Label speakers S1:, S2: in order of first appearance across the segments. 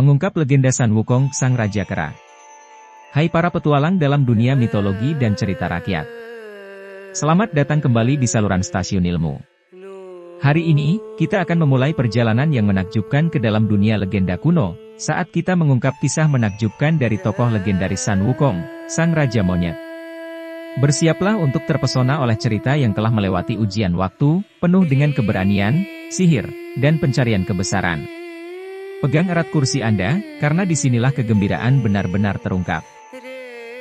S1: mengungkap legenda San Wukong, Sang Raja Kera. Hai para petualang dalam dunia mitologi dan cerita rakyat. Selamat datang kembali di saluran stasiun ilmu. Hari ini, kita akan memulai perjalanan yang menakjubkan ke dalam dunia legenda kuno, saat kita mengungkap kisah menakjubkan dari tokoh legendaris San Wukong, Sang Raja Monyet. Bersiaplah untuk terpesona oleh cerita yang telah melewati ujian waktu, penuh dengan keberanian, sihir, dan pencarian kebesaran. Pegang erat kursi Anda, karena di sinilah kegembiraan benar-benar terungkap.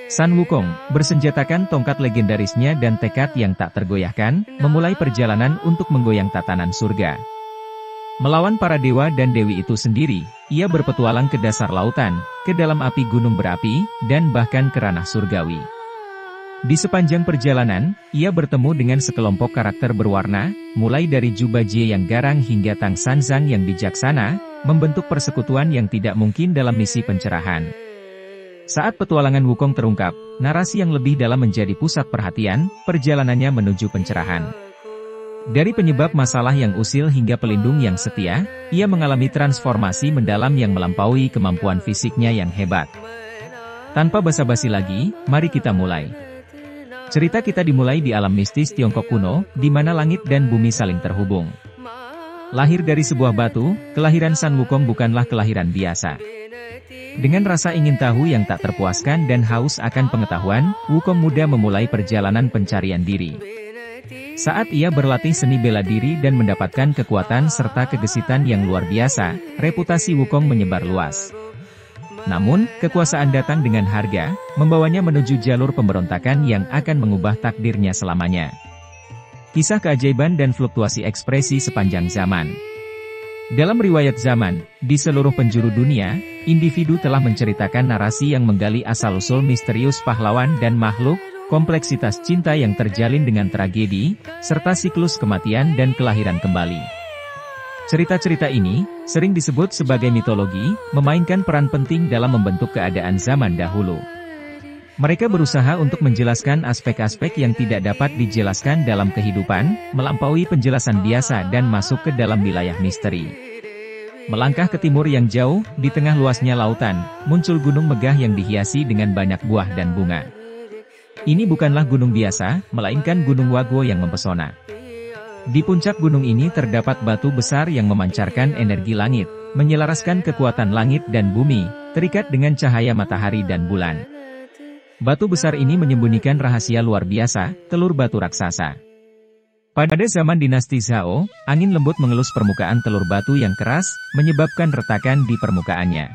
S1: San Wukong, bersenjatakan tongkat legendarisnya dan tekad yang tak tergoyahkan, memulai perjalanan untuk menggoyang tatanan surga. Melawan para dewa dan dewi itu sendiri, ia berpetualang ke dasar lautan, ke dalam api gunung berapi, dan bahkan ke ranah surgawi. Di sepanjang perjalanan, ia bertemu dengan sekelompok karakter berwarna, mulai dari Juba Jie yang garang hingga Tang Sanzang yang bijaksana, membentuk persekutuan yang tidak mungkin dalam misi pencerahan. Saat petualangan Wukong terungkap, narasi yang lebih dalam menjadi pusat perhatian, perjalanannya menuju pencerahan. Dari penyebab masalah yang usil hingga pelindung yang setia, ia mengalami transformasi mendalam yang melampaui kemampuan fisiknya yang hebat. Tanpa basa-basi lagi, mari kita mulai. Cerita kita dimulai di alam mistis Tiongkok kuno, di mana langit dan bumi saling terhubung. Lahir dari sebuah batu, kelahiran San Wukong bukanlah kelahiran biasa. Dengan rasa ingin tahu yang tak terpuaskan dan haus akan pengetahuan, Wukong muda memulai perjalanan pencarian diri. Saat ia berlatih seni bela diri dan mendapatkan kekuatan serta kegesitan yang luar biasa, reputasi Wukong menyebar luas. Namun, kekuasaan datang dengan harga, membawanya menuju jalur pemberontakan yang akan mengubah takdirnya selamanya. Kisah keajaiban dan fluktuasi ekspresi sepanjang zaman. Dalam riwayat zaman, di seluruh penjuru dunia, individu telah menceritakan narasi yang menggali asal-usul misterius pahlawan dan makhluk, kompleksitas cinta yang terjalin dengan tragedi, serta siklus kematian dan kelahiran kembali. Cerita-cerita ini, sering disebut sebagai mitologi, memainkan peran penting dalam membentuk keadaan zaman dahulu. Mereka berusaha untuk menjelaskan aspek-aspek yang tidak dapat dijelaskan dalam kehidupan, melampaui penjelasan biasa dan masuk ke dalam wilayah misteri. Melangkah ke timur yang jauh, di tengah luasnya lautan, muncul gunung megah yang dihiasi dengan banyak buah dan bunga. Ini bukanlah gunung biasa, melainkan gunung Wago yang mempesona. Di puncak gunung ini terdapat batu besar yang memancarkan energi langit, menyelaraskan kekuatan langit dan bumi, terikat dengan cahaya matahari dan bulan. Batu besar ini menyembunyikan rahasia luar biasa, telur batu raksasa. Pada zaman dinasti Zhao, angin lembut mengelus permukaan telur batu yang keras, menyebabkan retakan di permukaannya.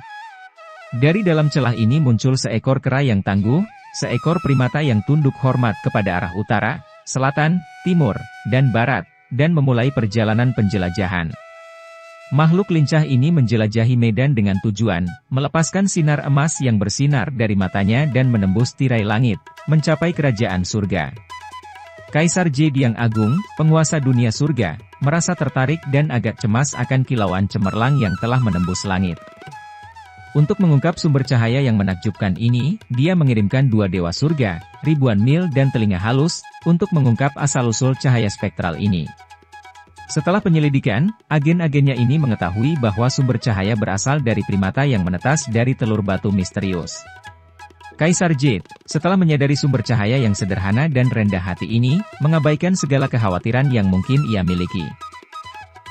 S1: Dari dalam celah ini muncul seekor kera yang tangguh, seekor primata yang tunduk hormat kepada arah utara, selatan, timur, dan barat, dan memulai perjalanan penjelajahan. Makhluk lincah ini menjelajahi medan dengan tujuan, melepaskan sinar emas yang bersinar dari matanya dan menembus tirai langit, mencapai kerajaan surga. Kaisar Jade yang agung, penguasa dunia surga, merasa tertarik dan agak cemas akan kilauan cemerlang yang telah menembus langit. Untuk mengungkap sumber cahaya yang menakjubkan ini, dia mengirimkan dua dewa surga, ribuan mil dan telinga halus, untuk mengungkap asal-usul cahaya spektral ini. Setelah penyelidikan, agen-agennya ini mengetahui bahwa sumber cahaya berasal dari primata yang menetas dari telur batu misterius. Kaisar Jade, setelah menyadari sumber cahaya yang sederhana dan rendah hati ini, mengabaikan segala kekhawatiran yang mungkin ia miliki.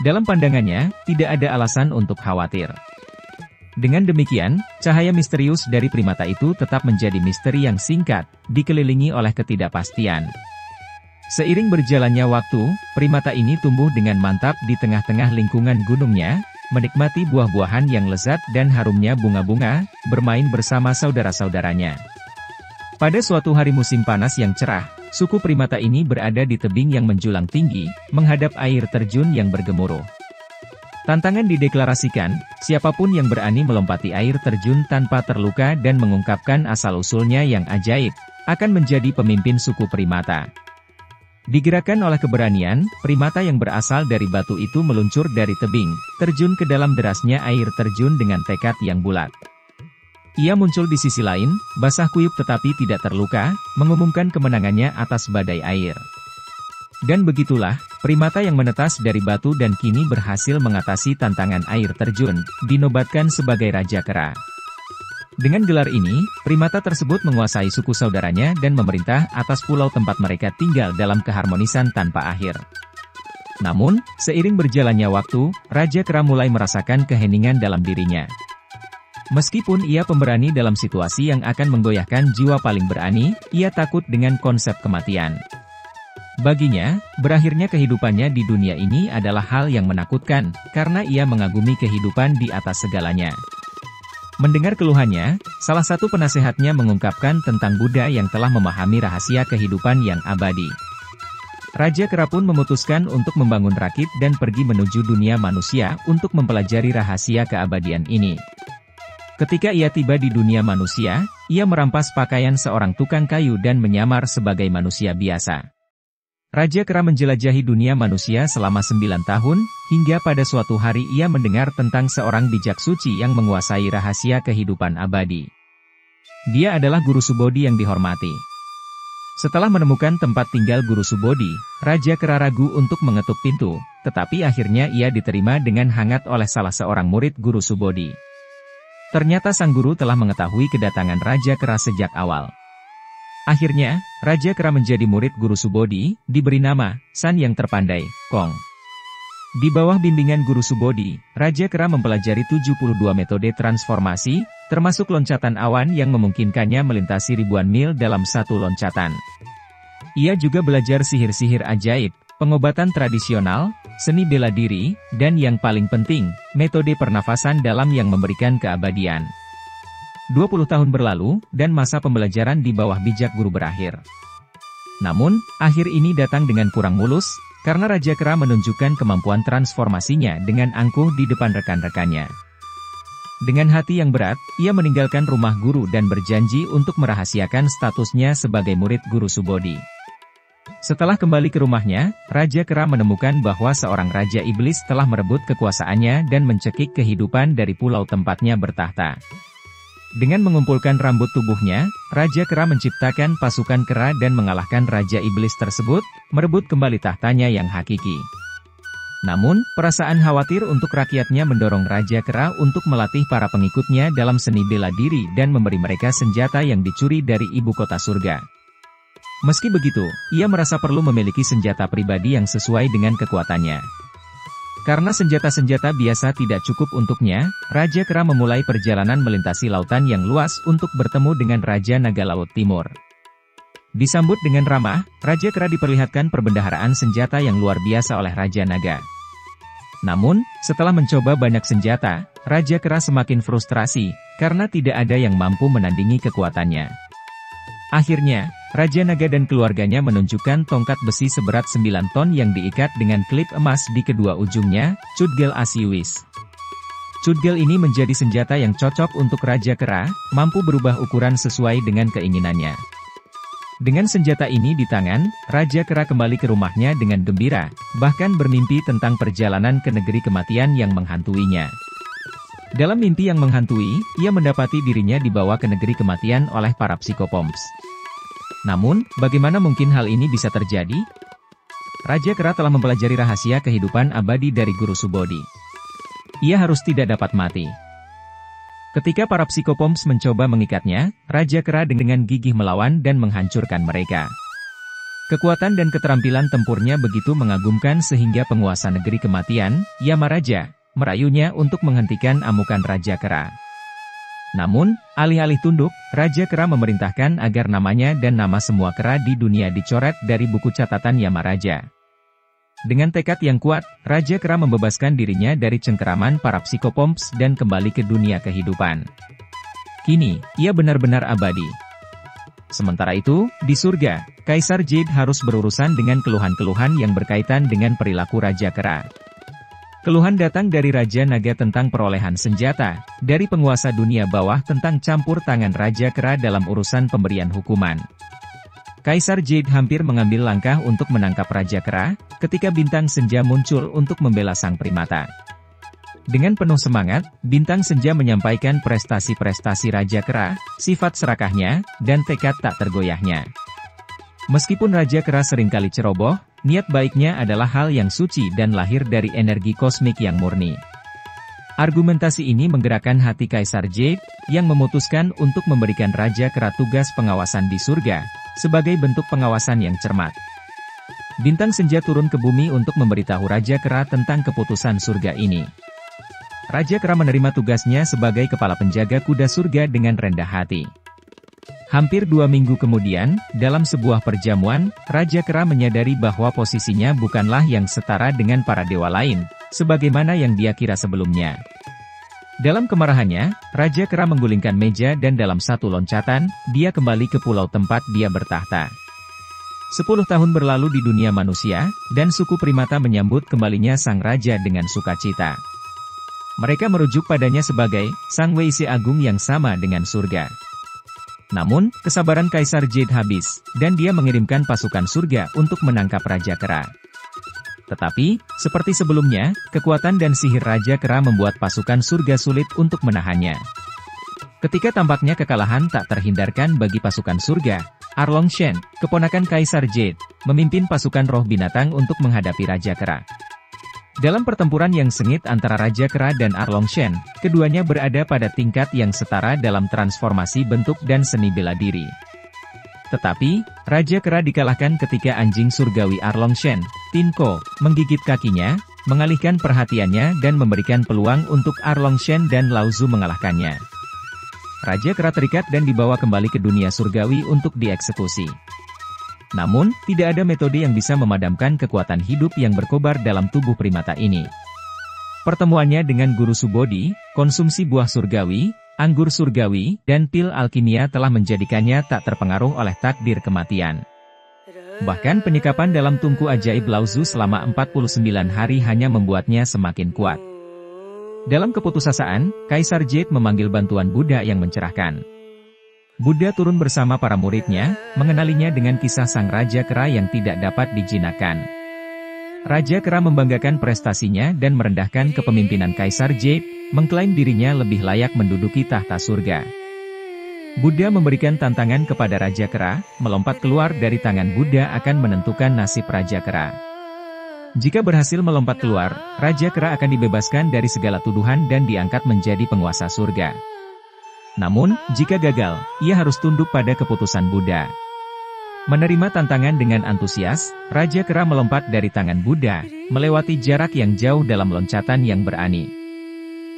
S1: Dalam pandangannya, tidak ada alasan untuk khawatir. Dengan demikian, cahaya misterius dari primata itu tetap menjadi misteri yang singkat, dikelilingi oleh ketidakpastian. Seiring berjalannya waktu, primata ini tumbuh dengan mantap di tengah-tengah lingkungan gunungnya, menikmati buah-buahan yang lezat dan harumnya bunga-bunga, bermain bersama saudara-saudaranya. Pada suatu hari musim panas yang cerah, suku primata ini berada di tebing yang menjulang tinggi, menghadap air terjun yang bergemuruh. Tantangan dideklarasikan, siapa pun yang berani melompati air terjun tanpa terluka dan mengungkapkan asal-usulnya yang ajaib, akan menjadi pemimpin suku primata. Digerakkan oleh keberanian, primata yang berasal dari batu itu meluncur dari tebing, terjun ke dalam derasnya air terjun dengan tekad yang bulat. Ia muncul di sisi lain, basah kuyup tetapi tidak terluka, mengumumkan kemenangannya atas badai air. Dan begitulah, primata yang menetas dari batu dan kini berhasil mengatasi tantangan air terjun, dinobatkan sebagai Raja Kera. Dengan gelar ini, primata tersebut menguasai suku saudaranya dan memerintah atas pulau tempat mereka tinggal dalam keharmonisan tanpa akhir. Namun, seiring berjalannya waktu, Raja Kera mulai merasakan keheningan dalam dirinya. Meskipun ia pemberani dalam situasi yang akan menggoyahkan jiwa paling berani, ia takut dengan konsep kematian. Baginya, berakhirnya kehidupannya di dunia ini adalah hal yang menakutkan, karena ia mengagumi kehidupan di atas segalanya. Mendengar keluhannya, salah satu penasehatnya mengungkapkan tentang Buddha yang telah memahami rahasia kehidupan yang abadi. Raja Kera pun memutuskan untuk membangun rakit dan pergi menuju dunia manusia untuk mempelajari rahasia keabadian ini. Ketika ia tiba di dunia manusia, ia merampas pakaian seorang tukang kayu dan menyamar sebagai manusia biasa. Raja Kera menjelajahi dunia manusia selama sembilan tahun, hingga pada suatu hari ia mendengar tentang seorang bijak suci yang menguasai rahasia kehidupan abadi. Dia adalah Guru Subodi yang dihormati. Setelah menemukan tempat tinggal Guru Subodi, Raja Kera ragu untuk mengetuk pintu, tetapi akhirnya ia diterima dengan hangat oleh salah seorang murid Guru Subodi. Ternyata sang guru telah mengetahui kedatangan Raja Kera sejak awal. Akhirnya, Raja Kera menjadi murid Guru Subodi, diberi nama, San yang terpandai, Kong. Di bawah bimbingan Guru Subodi, Raja Kera mempelajari 72 metode transformasi, termasuk loncatan awan yang memungkinkannya melintasi ribuan mil dalam satu loncatan. Ia juga belajar sihir-sihir ajaib, pengobatan tradisional, seni bela diri, dan yang paling penting, metode pernafasan dalam yang memberikan keabadian. 20 tahun berlalu, dan masa pembelajaran di bawah bijak guru berakhir. Namun, akhir ini datang dengan kurang mulus, karena Raja Kera menunjukkan kemampuan transformasinya dengan angkuh di depan rekan-rekannya. Dengan hati yang berat, ia meninggalkan rumah guru dan berjanji untuk merahasiakan statusnya sebagai murid guru Subodi. Setelah kembali ke rumahnya, Raja Kera menemukan bahwa seorang Raja Iblis telah merebut kekuasaannya dan mencekik kehidupan dari pulau tempatnya bertahta. Dengan mengumpulkan rambut tubuhnya, Raja Kera menciptakan pasukan kera dan mengalahkan Raja Iblis tersebut, merebut kembali tahtanya yang hakiki. Namun, perasaan khawatir untuk rakyatnya mendorong Raja Kera untuk melatih para pengikutnya dalam seni bela diri dan memberi mereka senjata yang dicuri dari ibu kota surga. Meski begitu, ia merasa perlu memiliki senjata pribadi yang sesuai dengan kekuatannya. Karena senjata-senjata biasa tidak cukup untuknya, Raja Kera memulai perjalanan melintasi lautan yang luas untuk bertemu dengan Raja Naga Laut Timur. Disambut dengan ramah, Raja Kera diperlihatkan perbendaharaan senjata yang luar biasa oleh Raja Naga. Namun, setelah mencoba banyak senjata, Raja Kera semakin frustrasi, karena tidak ada yang mampu menandingi kekuatannya. Akhirnya, Raja Naga dan keluarganya menunjukkan tongkat besi seberat 9 ton yang diikat dengan klip emas di kedua ujungnya, Cudgel Asiwis. Cudgel ini menjadi senjata yang cocok untuk Raja Kera, mampu berubah ukuran sesuai dengan keinginannya. Dengan senjata ini di tangan, Raja Kera kembali ke rumahnya dengan gembira, bahkan bermimpi tentang perjalanan ke negeri kematian yang menghantuinya. Dalam mimpi yang menghantui, ia mendapati dirinya dibawa ke negeri kematian oleh para psikopoms. Namun, bagaimana mungkin hal ini bisa terjadi? Raja Kera telah mempelajari rahasia kehidupan abadi dari Guru Subodi. Ia harus tidak dapat mati. Ketika para psikopoms mencoba mengikatnya, Raja Kera dengan gigih melawan dan menghancurkan mereka. Kekuatan dan keterampilan tempurnya begitu mengagumkan sehingga penguasa negeri kematian, Yamaraja, merayunya untuk menghentikan amukan Raja Kera. Namun, alih-alih tunduk, Raja Kera memerintahkan agar namanya dan nama semua kera di dunia dicoret dari buku catatan Yamaraja. Dengan tekad yang kuat, Raja Kera membebaskan dirinya dari cengkeraman para psikopoms dan kembali ke dunia kehidupan. Kini, ia benar-benar abadi. Sementara itu, di surga, Kaisar Jade harus berurusan dengan keluhan-keluhan yang berkaitan dengan perilaku Raja Kera. Keluhan datang dari Raja Naga tentang perolehan senjata, dari penguasa dunia bawah tentang campur tangan Raja Kera dalam urusan pemberian hukuman. Kaisar Jade hampir mengambil langkah untuk menangkap Raja Kera, ketika Bintang Senja muncul untuk membela sang primata. Dengan penuh semangat, Bintang Senja menyampaikan prestasi-prestasi Raja Kera, sifat serakahnya, dan tekad tak tergoyahnya. Meskipun Raja Kera sering kali ceroboh, niat baiknya adalah hal yang suci dan lahir dari energi kosmik yang murni. Argumentasi ini menggerakkan hati Kaisar Jade, yang memutuskan untuk memberikan Raja Kera tugas pengawasan di surga, sebagai bentuk pengawasan yang cermat. Bintang senja turun ke bumi untuk memberitahu Raja Kera tentang keputusan surga ini. Raja Kera menerima tugasnya sebagai kepala penjaga kuda surga dengan rendah hati. Hampir dua minggu kemudian, dalam sebuah perjamuan, Raja Kera menyadari bahwa posisinya bukanlah yang setara dengan para dewa lain, sebagaimana yang dia kira sebelumnya. Dalam kemarahannya, Raja Kera menggulingkan meja dan dalam satu loncatan, dia kembali ke pulau tempat dia bertahta. Sepuluh tahun berlalu di dunia manusia, dan suku primata menyambut kembalinya sang raja dengan sukacita. Mereka merujuk padanya sebagai sang Weisi Agung yang sama dengan surga. Namun, kesabaran Kaisar Jade habis, dan dia mengirimkan pasukan surga untuk menangkap Raja Kera. Tetapi, seperti sebelumnya, kekuatan dan sihir Raja Kera membuat pasukan surga sulit untuk menahannya. Ketika tampaknya kekalahan tak terhindarkan bagi pasukan surga, Arlong Shen, keponakan Kaisar Jade, memimpin pasukan roh binatang untuk menghadapi Raja Kera. Dalam pertempuran yang sengit antara Raja Kera dan Arlong Shen, keduanya berada pada tingkat yang setara dalam transformasi bentuk dan seni bela diri. Tetapi, Raja Kera dikalahkan ketika anjing surgawi Arlong Shen, Tinko, menggigit kakinya, mengalihkan perhatiannya dan memberikan peluang untuk Arlong Shen dan Lauzu mengalahkannya. Raja Kera terikat dan dibawa kembali ke dunia surgawi untuk dieksekusi. Namun, tidak ada metode yang bisa memadamkan kekuatan hidup yang berkobar dalam tubuh primata ini. Pertemuannya dengan Guru Subodi, konsumsi buah surgawi, anggur surgawi, dan pil alkimia telah menjadikannya tak terpengaruh oleh takdir kematian. Bahkan penyikapan dalam tungku ajaib Lauzu selama 49 hari hanya membuatnya semakin kuat. Dalam keputusasaan, Kaisar Jade memanggil bantuan Buddha yang mencerahkan. Buddha turun bersama para muridnya, mengenalinya dengan kisah sang Raja Kera yang tidak dapat dijinakan. Raja Kera membanggakan prestasinya dan merendahkan kepemimpinan Kaisar Jade, mengklaim dirinya lebih layak menduduki tahta surga. Buddha memberikan tantangan kepada Raja Kera, melompat keluar dari tangan Buddha akan menentukan nasib Raja Kera. Jika berhasil melompat keluar, Raja Kera akan dibebaskan dari segala tuduhan dan diangkat menjadi penguasa surga. Namun, jika gagal, ia harus tunduk pada keputusan Buddha. Menerima tantangan dengan antusias, Raja Kera melompat dari tangan Buddha, melewati jarak yang jauh dalam loncatan yang berani.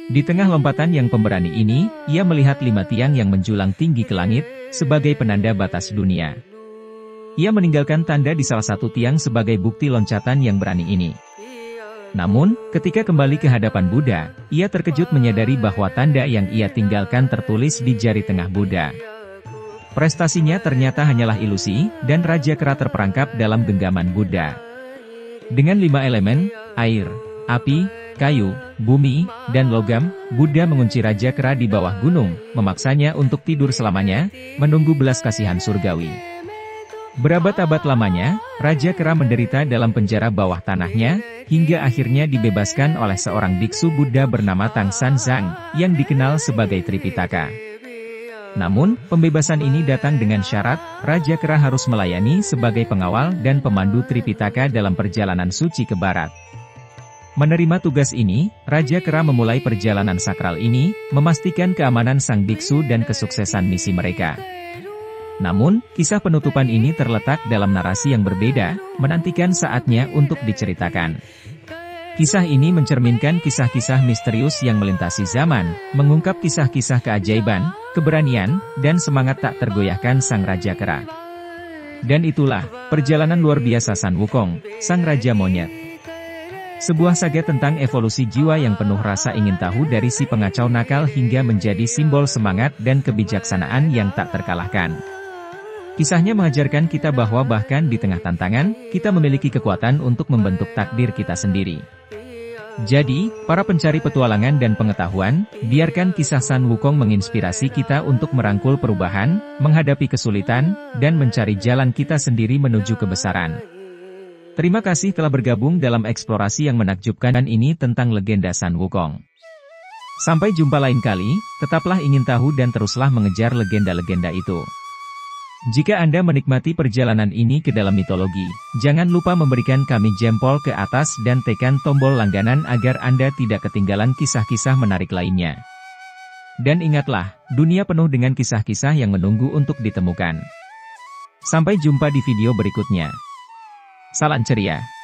S1: Di tengah lompatan yang pemberani ini, ia melihat lima tiang yang menjulang tinggi ke langit, sebagai penanda batas dunia. Ia meninggalkan tanda di salah satu tiang sebagai bukti loncatan yang berani ini. Namun, ketika kembali ke hadapan Buddha, ia terkejut menyadari bahwa tanda yang ia tinggalkan tertulis di jari tengah Buddha. Prestasinya ternyata hanyalah ilusi, dan Raja Kera terperangkap dalam genggaman Buddha. Dengan lima elemen, air, api, kayu, bumi, dan logam, Buddha mengunci Raja Kera di bawah gunung, memaksanya untuk tidur selamanya, menunggu belas kasihan surgawi. Berabad-abad lamanya, Raja Kera menderita dalam penjara bawah tanahnya, hingga akhirnya dibebaskan oleh seorang biksu Buddha bernama Tang San Zhang, yang dikenal sebagai Tripitaka. Namun, pembebasan ini datang dengan syarat, Raja Kera harus melayani sebagai pengawal dan pemandu Tripitaka dalam perjalanan suci ke barat. Menerima tugas ini, Raja Kera memulai perjalanan sakral ini, memastikan keamanan sang biksu dan kesuksesan misi mereka. Namun, kisah penutupan ini terletak dalam narasi yang berbeda, menantikan saatnya untuk diceritakan. Kisah ini mencerminkan kisah-kisah misterius yang melintasi zaman, mengungkap kisah-kisah keajaiban, keberanian, dan semangat tak tergoyahkan Sang Raja Kera. Dan itulah, perjalanan luar biasa San Wukong, Sang Raja Monyet. Sebuah saga tentang evolusi jiwa yang penuh rasa ingin tahu dari si pengacau nakal hingga menjadi simbol semangat dan kebijaksanaan yang tak terkalahkan. Kisahnya mengajarkan kita bahwa bahkan di tengah tantangan, kita memiliki kekuatan untuk membentuk takdir kita sendiri. Jadi, para pencari petualangan dan pengetahuan, biarkan kisah San Wukong menginspirasi kita untuk merangkul perubahan, menghadapi kesulitan, dan mencari jalan kita sendiri menuju kebesaran. Terima kasih telah bergabung dalam eksplorasi yang menakjubkan ini tentang legenda San Wukong. Sampai jumpa lain kali, tetaplah ingin tahu dan teruslah mengejar legenda-legenda itu. Jika Anda menikmati perjalanan ini ke dalam mitologi, jangan lupa memberikan kami jempol ke atas dan tekan tombol langganan agar Anda tidak ketinggalan kisah-kisah menarik lainnya. Dan ingatlah, dunia penuh dengan kisah-kisah yang menunggu untuk ditemukan. Sampai jumpa di video berikutnya. Salam ceria.